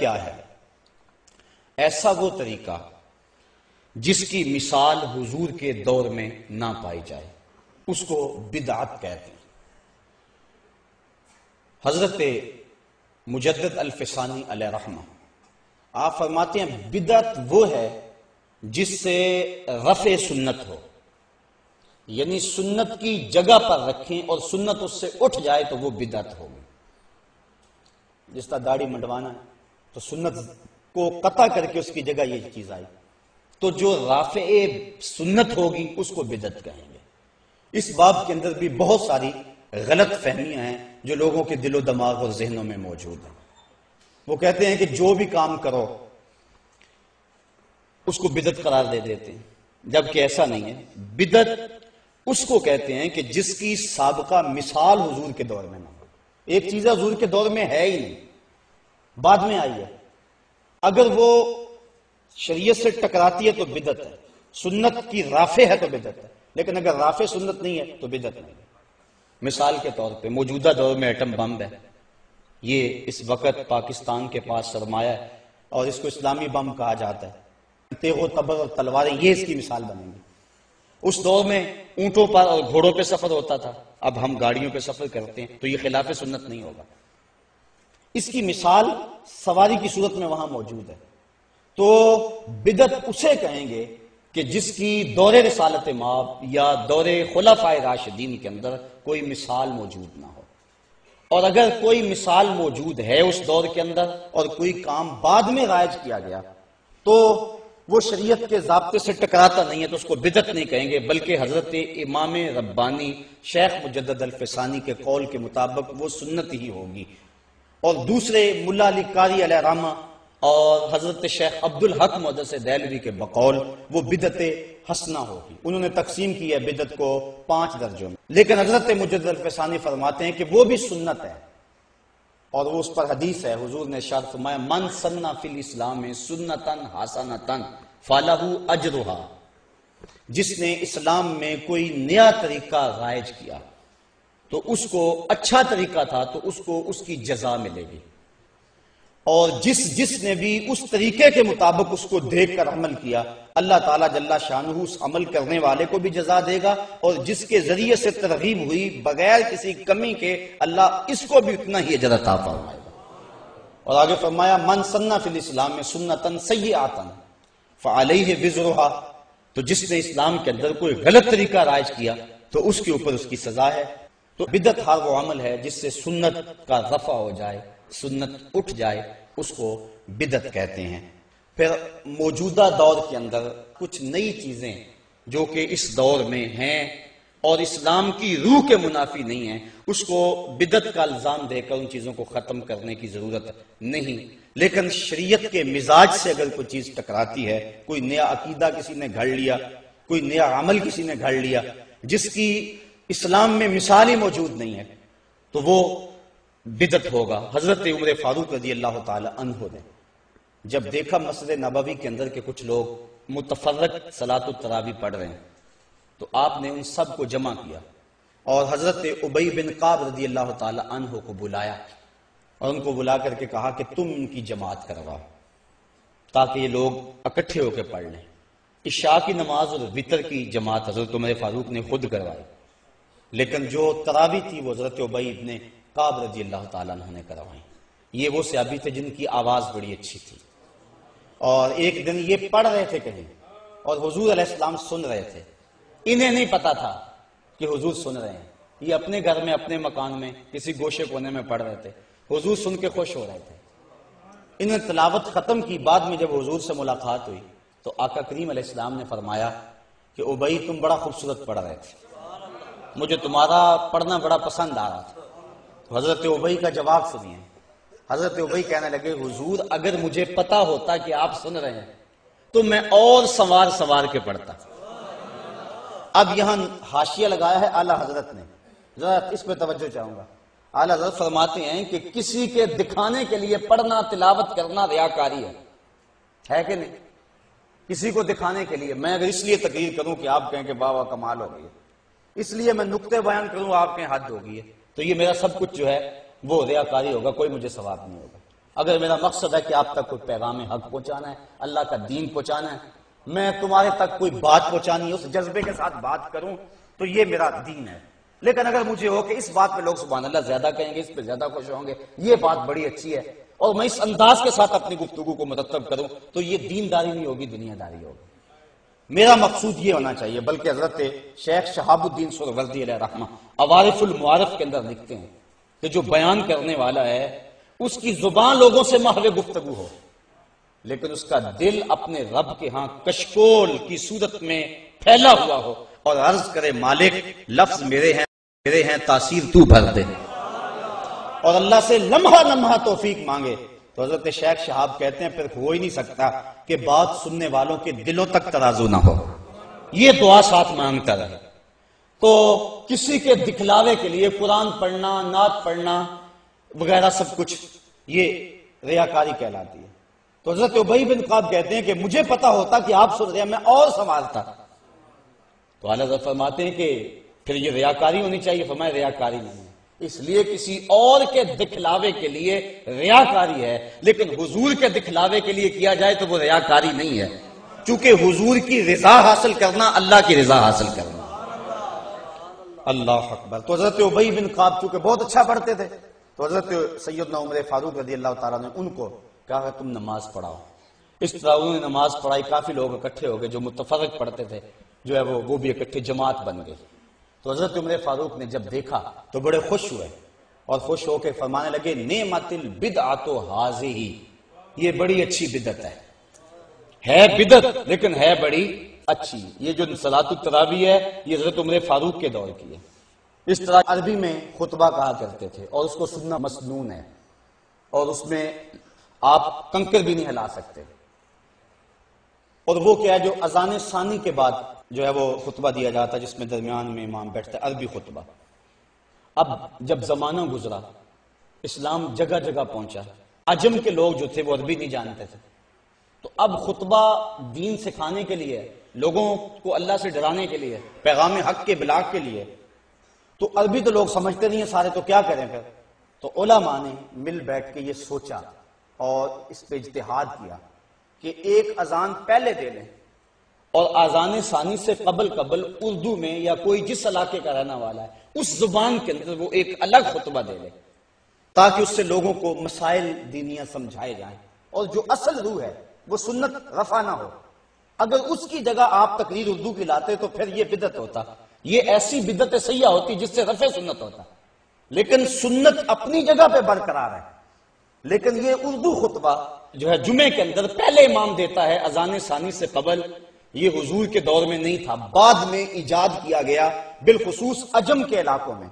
کیا ہے؟ ایسا وہ طریقہ جس کی مثال حضور کے دور میں نہ پائی جائے۔ اس کو بدعت کہتے ہیں۔ حضرت مجدد الفسانی علیہ رحمہ، آپ فرماتے ہیں بدعت وہ ہے جس سے رفع سنت ہو۔ یعنی سنت کی جگہ پر رکھیں اور سنت اس سے اٹھ جائے تو وہ بدعت ہوگی۔ جس طرح داڑھی منڈوانا ہے۔ تو سنت کو قطع کر کے اس کی جگہ یہ چیز آئی۔ تو جو رافع سنت ہوگی، اس کو بدت کہیں گے۔ اس باب کے اندر بھی بہت ساری غلط فہمیاں ہیں جو لوگوں کے دل و دماغ اور ذہنوں میں موجود ہیں۔ وہ کہتے ہیں کہ جو بھی کام کرو، اس کو بدت قرار دے دیتے ہیں۔ جبکہ ایسا نہیں ہے۔ بدت اس کو کہتے ہیں کہ جس کی سابقہ مثال حضور کے دور میں نہ ہو۔ ایک چیز حضور کے دور میں ہے ہی نہیں۔ بعد میں آئی ہے۔ اگر وہ شریعت سے ٹکراتی ہے تو بدت ہے۔ سنت کی رافع ہے تو بدت ہے۔ لیکن اگر رافع سنت نہیں ہے تو بدت نہیں ہے۔ مثال کے طور پہ موجودہ دور میں ایٹم بم ہے۔ یہ اس وقت پاکستان کے پاس سرمایہ ہے اور اس کو اسلامی بم کہا جاتا ہے۔ تیغ و تبر اور تلواریں یہ اس کی مثال بنیں گی۔ اس دور میں اونٹوں پر اور گھوڑوں پہ سفر ہوتا تھا۔ اب ہم گاڑیوں پہ سفر کرتے ہیں تو یہ خلاف سنت نہیں ہوگا۔ اس کی مثال سواری کی صورت میں وہاں موجود ہے۔ تو بدت اسے کہیں گے کہ جس کی دور رسالت ماب یا دور خلفۂ راشدین کے اندر کوئی مثال موجود نہ ہو۔ اور اگر کوئی مثال موجود ہے اس دور کے اندر اور کوئی کام بعد میں رائج کیا گیا تو وہ شریعت کے ضابطے سے ٹکراتا نہیں ہے تو اس کو بدت نہیں کہیں گے، بلکہ حضرت امام ربانی شیخ مجدد الفسانی کے قول کے مطابق وہ سنت ہی ہوگی۔ اور دوسرے ملا علی قاری علیہ رامہ اور حضرت شیخ عبد الحق مدس دہلوی کے بقول، وہ بدت حسنہ ہوگی انہوں نے تقسیم کی ہے بدت کو پانچ درجوں میں۔ لیکن حضرت مجد الفسانی فرماتے ہیں کہ وہ بھی سنت ہے۔ اور وہ اس پر حدیث ہے، حضور نے شاد فرمایا، من سننا فی الاسلام سنتن حسنتن فالہ اجرہا جس نے اسلام میں کوئی نیا طریقہ رائج کیا۔ تو اس کو اچھا طریقہ تھا تو اس کو اس کی جزا ملے گی۔ اور جس جس نے بھی اس طریقے کے مطابق اس کو دیکھ کر عمل کیا، اللہ تعالیٰ جل شانہ اس عمل کرنے والے کو بھی جزا دے گا۔ اور جس کے ذریعے سے ترغیب ہوئی، بغیر کسی کمی کے اللہ اس کو بھی اتنا ہی عطا فرمائے گا۔ اور آگے فرمایا، من سننا فی الاسلام میں سنتن سیئاتن فعلیہ وزرہا تو جس نے اسلام کے اندر کوئی غلط طریقہ رائج کیا، تو اس کے اوپر اس کی سزا ہے۔ تو بدت ہر وہ عمل ہے جس سے سنت کا رفع ہو جائے، سنت اٹھ جائے، اس کو بدت کہتے ہیں۔ پھر موجودہ دور کے اندر کچھ نئی چیزیں جو کہ اس دور میں ہیں اور اسلام کی روح کے منافی نہیں ہیں، اس کو بدت کا الزام دے کر ان چیزوں کو ختم کرنے کی ضرورت نہیں۔ لیکن شریعت کے مزاج سے اگر کوئی چیز ٹکراتی ہے، کوئی نیا عقیدہ کسی نے گھڑ لیا، کوئی نیا عمل کسی نے گھڑ لیا، جس کی اسلام میں مثال ہی موجود نہیں ہے تو وہ بدت ہوگا۔ حضرت عمر فاروق رضی اللہ تعالی عنہ نے جب دیکھا مسجد نبوی کے اندر کے کچھ لوگ متفرق سلاط الترابی پڑھ رہے ہیں، تو آپ نے ان سب کو جمع کیا اور حضرت عبی بن قاب رضی اللہ تعالی عنہ کو بلایا اور ان کو بلا کر کے کہا کہ تم ان کی جماعت کرواؤ تاکہ یہ لوگ اکٹھے ہو کے پڑھ لیں۔ عشاء کی نماز اور وطر کی جماعت حضرت عمر فاروق نے خود کروائی۔ لیکن جو ترابی تھی وہ حضرت عبی ابن قاب رضی اللہ تعالیٰ عنہ نے کروائیں۔ یہ وہ سیابی تھے جن کی آواز بڑی اچھی تھی۔ اور ایک دن یہ پڑھ رہے تھے کہیں اور حضور علیہ السلام سن رہے تھے۔ انہیں نہیں پتا تھا کہ حضور سن رہے ہیں۔ یہ اپنے گھر میں، اپنے مکان میں، کسی گوشے کونے میں پڑھ رہے تھے۔ حضور سن کے خوش ہو رہے تھے۔ انہیں تلاوت ختم کی بعد میں جب حضور سے ملاقات ہوئی تو آقا کریم علیہ السلام نے فرمایا کہ ابئی تم بڑا خوبصورت پڑھ رہے تھے۔ مجھے تمہارا پڑھنا بڑا پسند آ رہا تھا۔ حضرت عبی کا جواب سنیے۔ حضرت عبی کہنے لگے، حضور، اگر مجھے پتا ہوتا کہ آپ سن رہے ہیں، تو میں اور سوار سوار کے پڑھتا۔ اب یہاں حاشیہ لگایا ہے اعلی حضرت نے۔ ذرا اس پہ توجہ چاہوں گا۔ اعلی حضرت فرماتے ہیں کہ کسی کے دکھانے کے لیے پڑھنا، تلاوت کرنا ریاکاری ہے۔ ہے کہ نہیں؟ کسی کو دکھانے کے لیے۔ میں اگر اس لیے تقریر کروں کہ آپ کہیں کہ بابا کمال ہو گئی اس لیے میں نقطے بیان کروں، آپ کے حد ہوگی ہے تو یہ میرا سب کچھ جو ہے، وہ ریاکاری ہوگا، کوئی مجھے ثواب نہیں ہوگا۔ اگر میرا مقصد ہے کہ آپ تک کوئی پیغام حق پہنچانا ہے، اللہ کا دین پہنچانا ہے، میں تمہارے تک کوئی بات پہنچانی ہے، اس جذبے کے ساتھ بات کروں، تو یہ میرا دین ہے۔ لیکن اگر مجھے ہو کہ اس بات پہ لوگ سبحان اللہ زیادہ کہیں گے، اس پہ زیادہ خوش ہوں گے، یہ بات بڑی اچھی ہے۔ اور میں اس انداز کے ساتھ اپنی گفتگو کو مرتب کروں، تو یہ دینداری نہیں ہوگی، دنیا داری ہوگی۔ میرا مقصود یہ ہونا چاہیے، بلکہ حضرت شیخ شہاب الدین سروردی علیہ رحمہ عوارف المعارف کے اندر لکھتے ہیں کہ جو بیان کرنے والا ہے، اس کی زبان لوگوں سے محو گفتگو ہو، لیکن اس کا دل اپنے رب کے ہاں کشکول کی صورت میں پھیلا ہوا ہو اور عرض کرے، مالک، لفظ میرے ہیں میرے ہیں، تاثیر تو بھر دے۔ اور اللہ سے لمحہ لمحہ توفیق مانگے۔ تو حضرت شیخ شہاب کہتے ہیں، پھر ہو ہی نہیں سکتا کہ بات سننے والوں کے دلوں تک ترازو نہ ہو۔ یہ دعا ساتھ مانگتا رہے۔ تو کسی کے دکھلاوے کے لیے قرآن پڑھنا، نعت پڑھنا وغیرہ سب کچھ، یہ ریاکاری کہلاتی ہے۔ تو حضرت عبی بن قاب کہتے ہیں کہ مجھے پتا ہوتا کہ آپ سن رہے ہیں، میں اور سوالتا تو حضرت فرماتے ہیں کہ پھر یہ ریاکاری ہونی چاہیے فرمائے ریاکاری نہیں۔ ہے اس لیے کسی اور کے دکھلاوے کے لیے ریاکاری ہے، لیکن حضور کے دکھلاوے کے لیے کیا جائے تو وہ ریاکاری نہیں ہے۔ چونکہ حضور کی رضا حاصل کرنا، اللہ کی رضا حاصل کرنا۔ اللہ اکبر۔ تو حضرت عبی بن قاب چونکہ بہت اچھا پڑھتے تھے، تو حضرت سیدنا عمر فاروق رضی اللہ تعالیٰ نے ان کو کہا کہ تم نماز پڑھاؤ۔ اس طرح انہوں نے نماز پڑھائی، کافی لوگ اکٹھے ہو گئے جو متفرق پڑھتے تھے، جو ہے وہ وہ بھی اکٹھے جماعت بن گئے۔ تو حضرت عمر فاروق نے جب دیکھا تو بڑے خوش ہوئے اور خوش ہو کے فرمانے لگے، نعمت البدعت حاضی ہی یہ بڑی اچھی بدت ہے۔ ہے بدت لیکن ہے بڑی اچھی۔ یہ جو صلاۃ التراوی ہے، یہ حضرت عمر فاروق کے دور کی ہے۔ اس طرح عربی میں خطبہ کہا کرتے تھے اور اس کو سننا مسنون ہے۔ اور اس میں آپ کنکر بھی نہیں ہلا سکتے۔ اور وہ کیا ہے، جو اذان ثانی کے بعد جو ہے وہ خطبہ دیا جاتا ہے جس میں درمیان میں امام بیٹھتا ہے، عربی خطبہ۔ اب جب زمانہ گزرا، اسلام جگہ جگہ پہنچا۔ عجم کے لوگ جو تھے وہ عربی نہیں جانتے تھے۔ تو اب خطبہ دین سکھانے کے لیے، لوگوں کو اللہ سے ڈرانے کے لیے، پیغام حق کے بلاغ کے لیے۔ تو عربی تو لوگ سمجھتے نہیں ہیں، سارے تو کیا کریں پھر؟ تو علماء نے مل بیٹھ کے یہ سوچا اور اس پہ اجتہاد کیا کہ ایک اذان پہلے دے لیں۔ اور آزان ثانی سے قبل قبل اردو میں یا کوئی جس علاقے کا رہنا والا ہے، اس زبان کے اندر وہ ایک الگ خطبہ دے لے۔ تاکہ اس سے لوگوں کو مسائل دینیاں سمجھائے جائیں۔ اور جو اصل روح ہے، وہ سنت رفع نہ ہو۔ اگر اس کی جگہ آپ تقریر اردو کی لاتے تو پھر یہ بدت ہوتا۔ یہ ایسی بدت سیاح ہوتی جس سے رفع سنت ہوتا۔ لیکن سنت اپنی جگہ پہ برقرار ہے۔ لیکن یہ اردو خطبہ جو ہے جمعے کے اندر پہلے امام دیتا ہے، اذان ثانی سے قبل یہ حضور کے دور میں نہیں تھا، بعد میں ایجاد کیا گیا بالخصوص عجم کے علاقوں میں،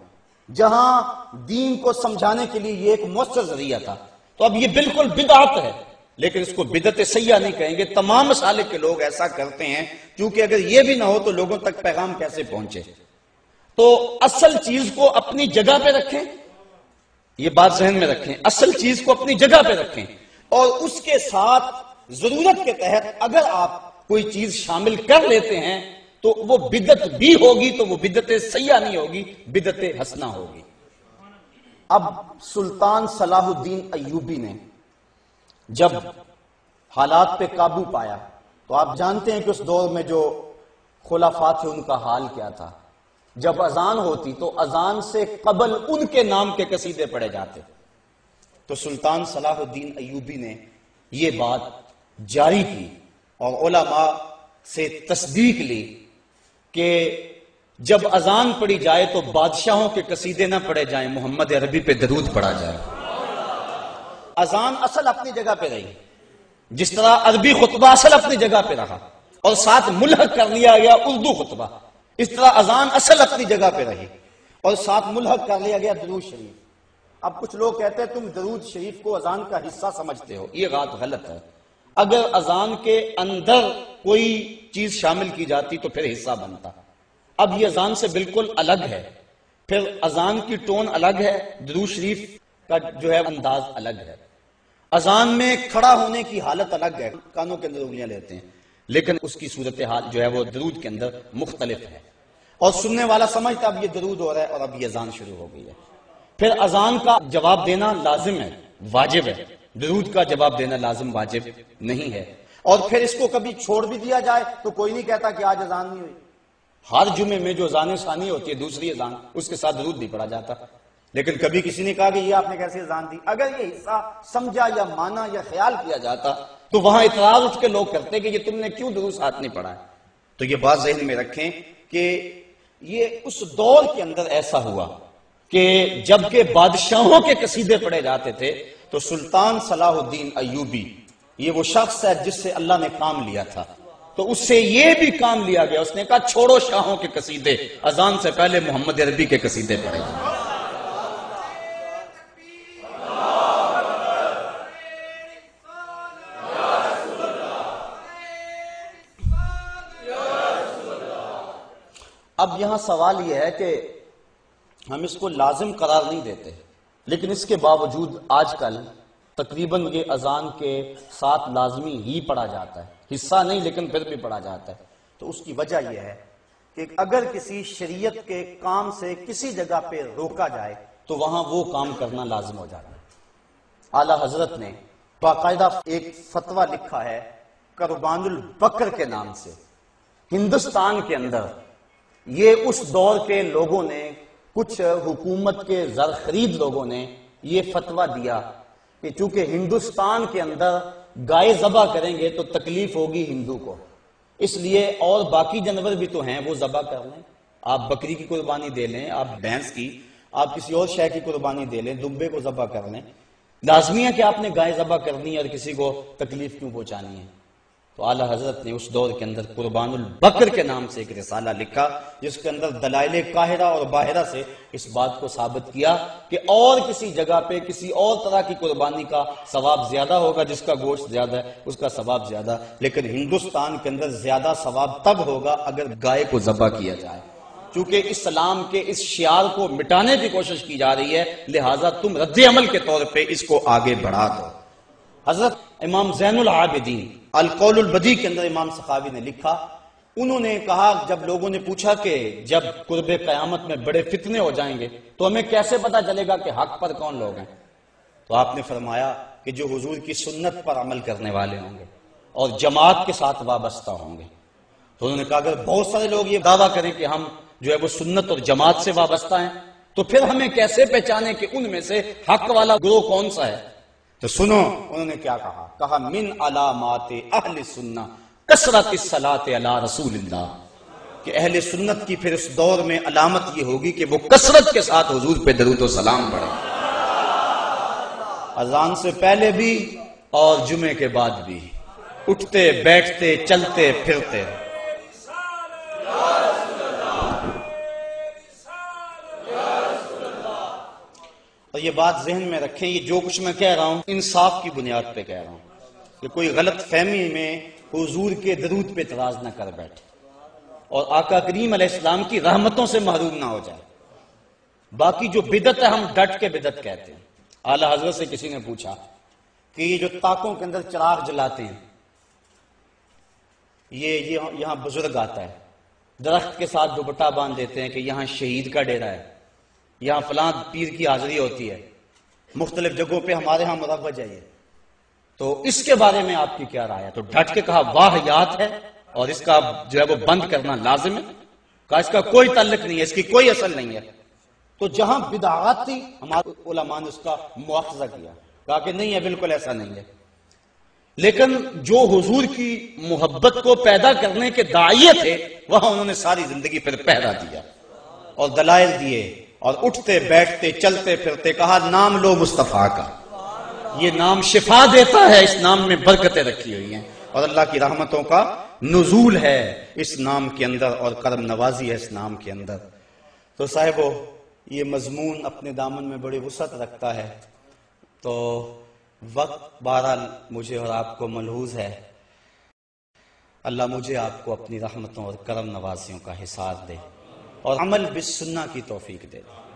جہاں دین کو سمجھانے کے لیے یہ ایک مؤثر ذریعہ تھا۔ تو اب یہ بالکل بدعت ہے، لیکن اس کو بدت سیاح نہیں کہیں گے، تمام مسالے کے لوگ ایسا کرتے ہیں کیونکہ اگر یہ بھی نہ ہو تو لوگوں تک پیغام کیسے پہنچے۔ تو اصل چیز کو اپنی جگہ پہ رکھیں، یہ بات ذہن میں رکھیں، اصل چیز کو اپنی جگہ پہ رکھیں۔ اور اس کے ساتھ ضرورت کے تحت اگر آپ کوئی چیز شامل کر لیتے ہیں تو وہ بدت بھی ہوگی تو وہ بدت سیاح نہیں ہوگی بدت ہسنا ہوگی۔ اب سلطان صلاح الدین ایوبی نے جب حالات پہ قابو پایا تو آپ جانتے ہیں کہ اس دور میں جو خلافات تھے، ان کا حال کیا تھا۔ جب اذان ہوتی تو اذان سے قبل ان کے نام کے قصیدے پڑے جاتے۔ تو سلطان صلاح الدین ایوبی نے یہ بات جاری کی۔ اور علماء سے تصدیق لی کہ جب اذان پڑی جائے تو بادشاہوں کے قصیدے نہ پڑے جائیں، محمد عربی پہ درود پڑا جائے۔ اذان اصل اپنی جگہ پہ رہی جس طرح عربی خطبہ اصل اپنی جگہ پہ رہا، اور ساتھ ملحق کر لیا گیا اردو خطبہ، اس طرح اذان اصل اپنی جگہ پہ رہی، اور ساتھ ملحق کر لیا گیا درود شریف۔ اب کچھ لوگ کہتے ہیں تم درود شریف کو اذان کا حصہ سمجھتے ہو، یہ بات غلط ہے۔ اگر اذان کے اندر کوئی چیز شامل کی جاتی تو پھر حصہ بنتا۔ اب یہ اذان سے بالکل الگ ہے۔ پھر اذان کی ٹون الگ ہے درو شریف کا جو ہے انداز الگ ہے۔ اذان میں کھڑا ہونے کی حالت الگ ہے، کانوں کے اندر انگلیاں لیتے ہیں، لیکن اس کی صورتحال جو ہے وہ درود کے اندر مختلف ہے۔ اور سننے والا سمجھتا اب یہ درود ہو رہا ہے اور اب یہ اذان شروع ہو گئی ہے۔ پھر اذان کا جواب دینا لازم ہے، واجب ہے۔ درود کا جواب دینا لازم واجب نہیں ہے۔ اور پھر اس کو کبھی چھوڑ بھی دیا جائے تو کوئی نہیں کہتا کہ آج اذان نہیں ہوئی۔ ہر جمعے میں جو اذان ثانی ہوتی ہے، دوسری اذان، اس کے ساتھ درود نہیں پڑا جاتا۔ لیکن کبھی کسی نے کہا کہ یہ آپ نے کیسے اذان دی، اگر یہ حصہ سمجھا یا مانا یا خیال کیا جاتا، تو وہاں اعتراض اٹھ کے لوگ کرتے کہ یہ تم نے کیوں درود ساتھ نہیں پڑھا ہے۔ تو یہ بات ذہن میں رکھیں کہ یہ اس دور کے اندر ایسا ہوا کہ جبکہ بادشاہوں کے قصیدے پڑھے جاتے تھے تو سلطان صلاح الدین ایوبی، یہ وہ شخص ہے جس سے اللہ نے کام لیا تھا۔ تو اس سے یہ بھی کام لیا گیا۔ اس نے کہا، چھوڑو شاہوں کے قصیدے، اذان سے پہلے محمد عربی کے قصیدے پڑھے اب یہاں سوال یہ ہے کہ ہم اس کو لازم قرار نہیں دیتے۔ لیکن اس کے باوجود آج کل تقریباً یہ اذان کے ساتھ لازمی ہی پڑھا جاتا ہے۔ حصہ نہیں، لیکن پھر بھی پڑھا جاتا ہے۔ تو اس کی وجہ یہ ہے کہ اگر کسی شریعت کے کام سے کسی جگہ پہ روکا جائے، تو وہاں وہ کام کرنا لازم ہو جاتا ہے۔ اعلی حضرت نے باقاعدہ ایک فتویٰ لکھا ہے قربان البکر کے نام سے۔ ہندوستان کے اندر یہ اس دور کے لوگوں نے کچھ حکومت کے زر خرید لوگوں نے یہ فتویٰ دیا کہ چونکہ ہندوستان کے اندر گائے ذبح کریں گے تو تکلیف ہوگی ہندو کو۔ اس لیے اور باقی جانور بھی تو ہیں، وہ ذبح کر لیں۔ آپ بکری کی قربانی دے لیں، آپ بھینس کی، آپ کسی اور شے کی قربانی دے لیں دبے کو ذبح کر لیں۔ لازمی ہے کہ آپ نے گائے ذبح کرنی ہے اور کسی کو تکلیف کیوں پہنچانی ہے؟ تو اعلی حضرت نے اس دور کے اندر قربان البکر کے نام سے ایک رسالہ لکھا، جس کے اندر دلائل قاہرہ اور باہرہ سے اس بات کو ثابت کیا کہ اور کسی جگہ پہ کسی اور طرح کی قربانی کا ثواب زیادہ ہوگا، جس کا گوشت زیادہ ہے، اس کا ثواب زیادہ، لیکن ہندوستان کے اندر زیادہ ثواب تب ہوگا اگر گائے کو ذبح کیا جائے۔ چونکہ اسلام کے اس شیار کو مٹانے کی کوشش کی جا رہی ہے، لہٰذا تم رد عمل کے طور پہ اس کو آگے بڑھا دو۔ حضرت امام زین العابدین القول البدی کے اندر امام سخاوی نے لکھا، انہوں نے کہا، جب لوگوں نے پوچھا کہ جب قرب قیامت میں بڑے فتنے ہو جائیں گے، تو ہمیں کیسے پتا چلے گا کہ حق پر کون لوگ ہیں؟ تو آپ نے فرمایا کہ جو حضور کی سنت پر عمل کرنے والے ہوں گے اور جماعت کے ساتھ وابستہ ہوں گے۔ تو انہوں نے کہا، اگر بہت سارے لوگ یہ دعویٰ کریں کہ ہم جو ہے وہ سنت اور جماعت سے وابستہ ہیں، تو پھر ہمیں کیسے پہچانے کہ ان میں سے حق والا گروہ کون سا ہے؟ تو سنو، انہوں نے کیا کہا؟ کہا، من علامات اہل سننا کسرت الصلاۃ علی رسول اللہ۔ کہ اہل سنت کی پھر اس دور میں علامت یہ ہوگی کہ وہ کسرت کے ساتھ حضور پہ درود و سلام پڑھے اذان سے پہلے بھی اور جمعے کے بعد بھی۔ اٹھتے، بیٹھتے، چلتے، پھرتے۔ اور یہ بات ذہن میں رکھیں، یہ جو کچھ میں کہہ رہا ہوں، انصاف کی بنیاد پہ کہہ رہا ہوں کہ کوئی غلط فہمی میں حضور کے درود پہ اعتراض نہ کر بیٹھے اور آقا کریم علیہ السلام کی رحمتوں سے محروم نہ ہو جائے۔ باقی جو بدت ہے، ہم ڈٹ کے بدت کہتے ہیں۔ اعلی حضرت سے کسی نے پوچھا کہ یہ جو تاکوں کے اندر چراغ جلاتے ہیں، یہ یہاں بزرگ آتا ہے، درخت کے ساتھ دوپٹا باندھ دیتے ہیں کہ یہاں شہید کا ڈیرا ہے۔ یہاں فلاں پیر کی حاضری ہوتی ہے۔ مختلف جگہوں پہ ہمارے ہاں مروج ہے یہ تو اس کے بارے میں آپ کی کیا رائے ہے؟ تو ڈٹ کے کہا، واہ، یاد ہے۔ اور اس کا جو ہے وہ بند کرنا لازم ہے۔ کہا، اس کا کوئی تعلق نہیں ہے، اس کی کوئی اصل نہیں ہے۔ تو جہاں بدعات تھی، ہمارے علماء نے اس کا مواخذہ کیا۔ کہا کہ نہیں ہے، بالکل ایسا نہیں ہے۔ لیکن جو حضور کی محبت کو پیدا کرنے کے دائیں تھے، وہاں انہوں نے ساری زندگی پھر پہرا دیا اور دلائل دیے۔ اور اٹھتے، بیٹھتے، چلتے، پھرتے، کہا، نام لو مصطفیٰ کا۔ یہ نام شفا دیتا ہے، اس نام میں برکتیں رکھی ہوئی ہیں۔ اور اللہ کی رحمتوں کا نزول ہے اس نام کے اندر اور کرم نوازی ہے اس نام کے اندر۔ تو صاحبو، یہ مضمون اپنے دامن میں بڑی وسعت رکھتا ہے۔ تو وقت بہرحال مجھے اور آپ کو ملحوظ ہے۔ اللہ مجھے آپ کو اپنی رحمتوں اور کرم نوازیوں کا حساب دے۔ اور عمل بسنہ کی توفیق دے۔